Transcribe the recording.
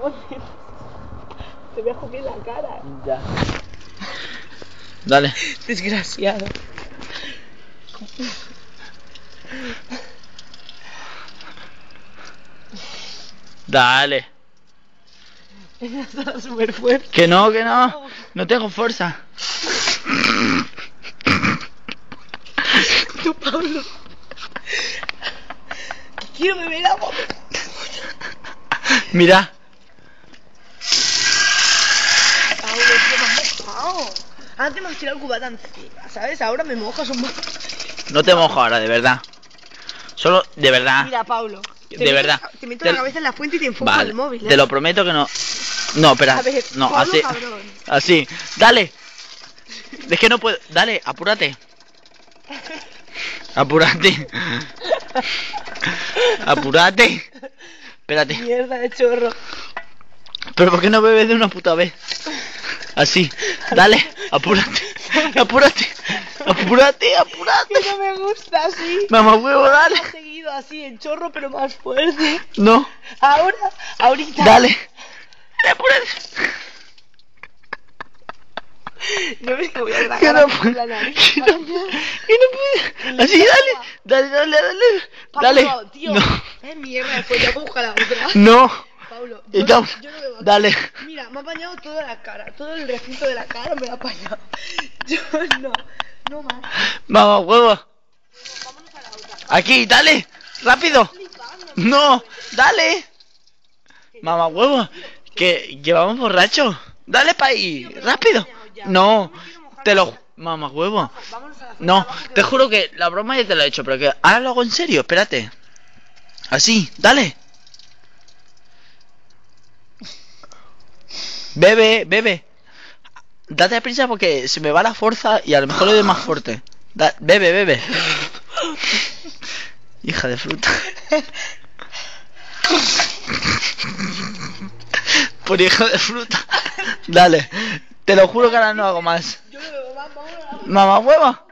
Te voy a escupir la cara. Ya. Dale. Desgraciado. Dale. Está súper fuerte. Que no, que no. No tengo fuerza. Tú, Pablo. Quiero beber agua. Mira. Pablo, tío, me has mojado. Antes me has tirado el cubata encima, ¿sabes? Ahora me mojas un. No te mojo ahora, de verdad. Solo, de verdad. Mira, Pablo. De te meto- verdad. Te meto Te- la cabeza en la fuente y te enfoco Vale, el móvil. ¿eh? te lo prometo que no. No, espera. A ver, no, Pablo, así. cabrón. Así. Dale. Es que no puedo. Dale, apúrate. Apúrate. Apúrate. Espérate. Mierda de chorro. Pero ¿por qué no bebes de una puta vez? Así. Dale, apúrate. Apúrate. Apúrate, Que apúrate. no me gusta así. Mamá huevo, dale. Ha seguido así en chorro, pero más fuerte. No. Ahora, ahorita. Dale. Apúrate. No ves que voy a Que no puedo. la nariz. Que no puedo. Que no puedo. Así, dale. Dale, dale, dale. Pablo, Dale. tío. No. Es mierda, después ya busca la otra. No. Pablo, Y yo, yo no aquí. Dale. Me ha apañado toda la cara, todo el recinto de la cara me ha apañado. Yo no, no más. Mamá huevo. Aquí, dale. Rápido. No. Dale. Mamá huevo. Que llevamos borracho. Dale pa'. Rápido. No. Te lo. Mamá huevo. No. Te juro que la broma ya te la he hecho, pero que ahora lo hago en serio. Espérate. Así. Dale. Bebe, bebe. Date prisa porque se me va la fuerza y a lo mejor le doy más fuerte. Da- bebe, bebe. Hija de fruta. Por hijo de fruta. Dale. Te lo juro que ahora no hago más. Yo no bebo más, vámonos a la Mamá hueva.